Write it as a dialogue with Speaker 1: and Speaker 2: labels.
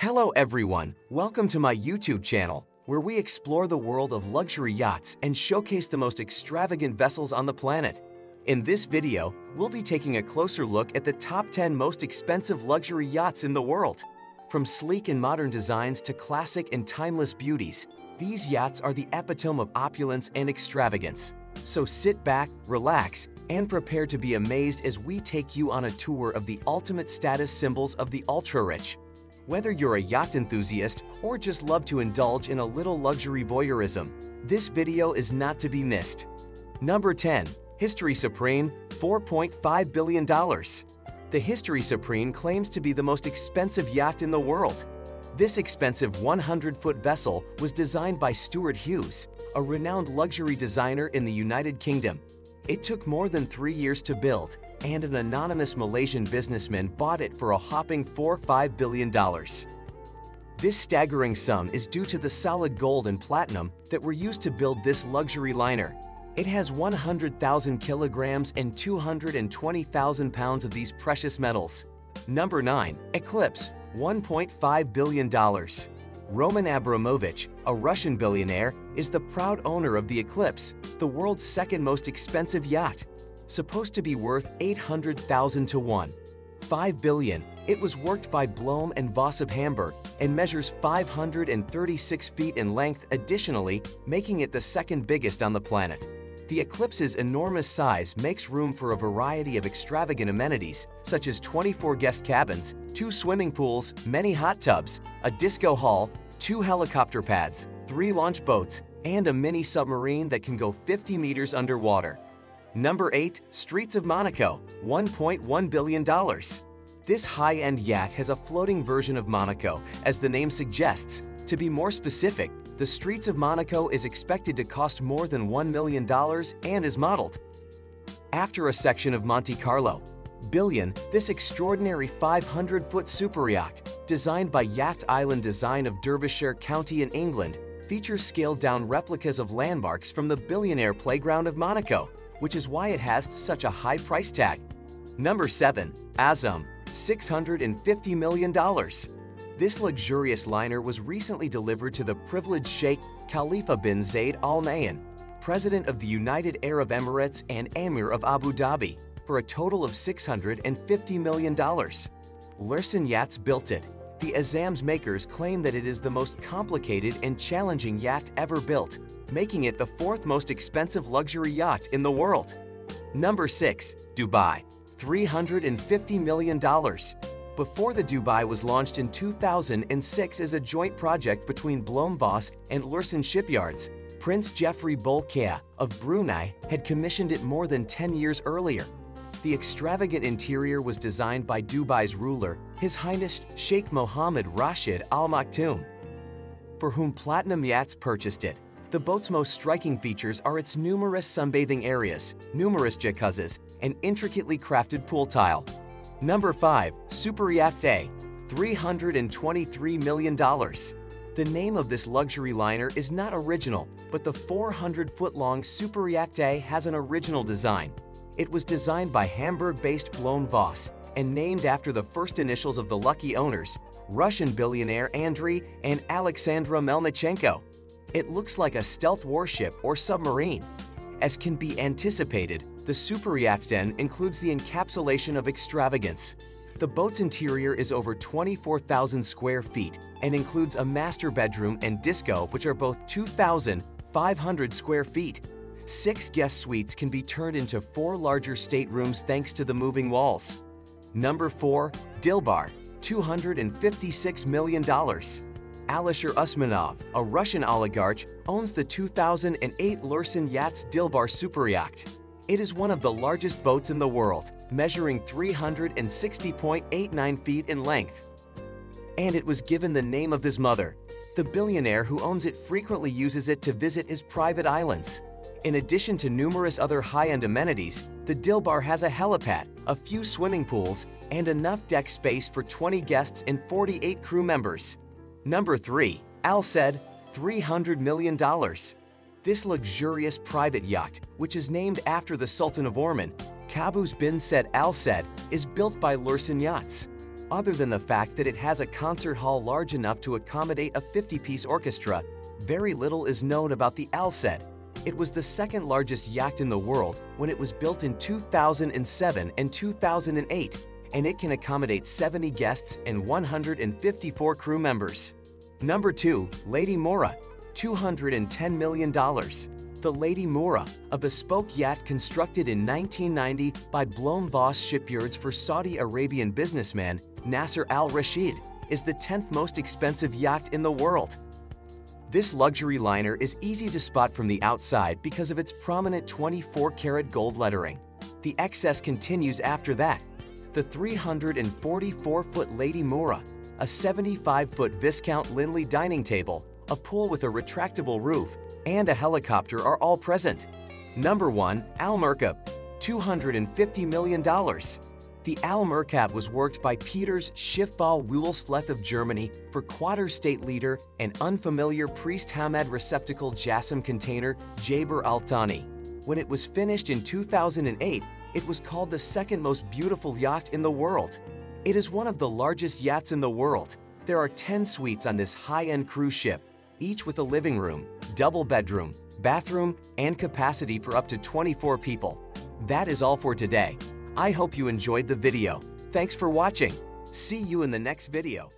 Speaker 1: Hello everyone, welcome to my YouTube channel, where we explore the world of luxury yachts and showcase the most extravagant vessels on the planet. In this video, we'll be taking a closer look at the top 10 most expensive luxury yachts in the world. From sleek and modern designs to classic and timeless beauties, these yachts are the epitome of opulence and extravagance. So sit back, relax, and prepare to be amazed as we take you on a tour of the ultimate status symbols of the ultra-rich. Whether you're a yacht enthusiast or just love to indulge in a little luxury voyeurism, this video is not to be missed. Number 10. History Supreme $4.5 billion. The History Supreme claims to be the most expensive yacht in the world. This expensive 100-foot vessel was designed by Stuart Hughes, a renowned luxury designer in the United Kingdom. It took more than three years to build, and an anonymous Malaysian businessman bought it for a hopping $4.5 billion. This staggering sum is due to the solid gold and platinum that were used to build this luxury liner. It has 100,000 kilograms and 220,000 pounds of these precious metals. Number 9. Eclipse $1.5 billion. Roman Abramovich, a Russian billionaire, is the proud owner of the Eclipse, the world's second most expensive yacht. Supposed to be worth 800,000 to 1. 5 billion. It was worked by Blohm and Voss of Hamburg and measures 536 feet in length additionally, making it the second biggest on the planet. The Eclipse's enormous size makes room for a variety of extravagant amenities, such as 24 guest cabins, two swimming pools, many hot tubs, a disco hall, two helicopter pads, three launch boats, and a mini submarine that can go 50 meters underwater. Number 8. Streets of Monaco $1.1 billion. This high-end yacht has a floating version of Monaco, as the name suggests. To be more specific, the streets of Monaco is expected to cost more than $1 million and is modeled after a section of Monte Carlo. Billion, this extraordinary 500-foot super yacht, designed by Yacht Island Design of Derbyshire County in England, features scaled-down replicas of landmarks from the billionaire playground of Monaco, which is why it has such a high price tag. Number 7. Azzam, $650 million. This luxurious liner was recently delivered to the privileged Sheikh Khalifa bin Zayed Al Nahyan, President of the United Arab Emirates and Emir of Abu Dhabi, for a total of $650 million. Lürssen Yachts built it. The Azzam's makers claim that it is the most complicated and challenging yacht ever built, making it the fourth most expensive luxury yacht in the world. Number 6. Dubai $350 million. Before the Dubai was launched in 2006 as a joint project between Blohm Voss and Lürssen Shipyards, Prince Jeffrey Bolkiah of Brunei had commissioned it more than 10 years earlier. The extravagant interior was designed by Dubai's ruler, His Highness Sheikh Mohammed Rashid Al Maktoum, for whom Platinum Yachts purchased it. The boat's most striking features are its numerous sunbathing areas, numerous jacuzzis, and intricately crafted pool tile. Number 5. Super Yacht A $323 million. The name of this luxury liner is not original, but the 400-foot-long Super Yacht A has an original design. It was designed by Hamburg-based Blohm Voss and named after the first initials of the lucky owners, Russian billionaire Andriy and Alexandra Melnichenko. It looks like a stealth warship or submarine. As can be anticipated, the super yacht den includes the encapsulation of extravagance. The boat's interior is over 24,000 square feet and includes a master bedroom and disco which are both 2,500 square feet. Six guest suites can be turned into four larger staterooms thanks to the moving walls. Number 4. Dilbar $256 million. Alisher Usmanov, a Russian oligarch, owns the 2008 Lürssen Yachts Dilbar Super Yacht. It is one of the largest boats in the world, measuring 360.89 feet in length. And it was given the name of his mother. The billionaire who owns it frequently uses it to visit his private islands. In addition to numerous other high-end amenities, the Dilbar has a helipad, a few swimming pools, and enough deck space for 20 guests and 48 crew members. Number 3. Al Said $300 million. This luxurious private yacht, which is named after the Sultan of Oman, Qaboos bin Said Al Said, is built by Lürssen Yachts. Other than the fact that it has a concert hall large enough to accommodate a 50-piece orchestra, very little is known about the Al Said. It was the second largest yacht in the world when it was built in 2007 and 2008, and it can accommodate 70 guests and 154 crew members. Number 2. Lady Moura, $210 million. The Lady Moura, a bespoke yacht constructed in 1990 by Blohm Voss Shipyards for Saudi Arabian businessman Nasser Al Rashid, is the 10th most expensive yacht in the world. This luxury liner is easy to spot from the outside because of its prominent 24-karat gold lettering. The excess continues after that. The 344-foot Lady Moura, a 75-foot Viscount Linley dining table, a pool with a retractable roof, and a helicopter are all present. Number 1. Al Mirqab, $250 million. The Al Mirqab was worked by Peters Schiffbau Wewelsfleth of Germany for Qatar state leader and unfamiliar priest Hamad receptacle Jassim container Jaber Al Thani. When it was finished in 2008, it was called the second most beautiful yacht in the world. It is one of the largest yachts in the world. There are 10 suites on this high-end cruise ship, each with a living room, double bedroom, bathroom, and capacity for up to 24 people. That is all for today. I hope you enjoyed the video. Thanks for watching. See you in the next video.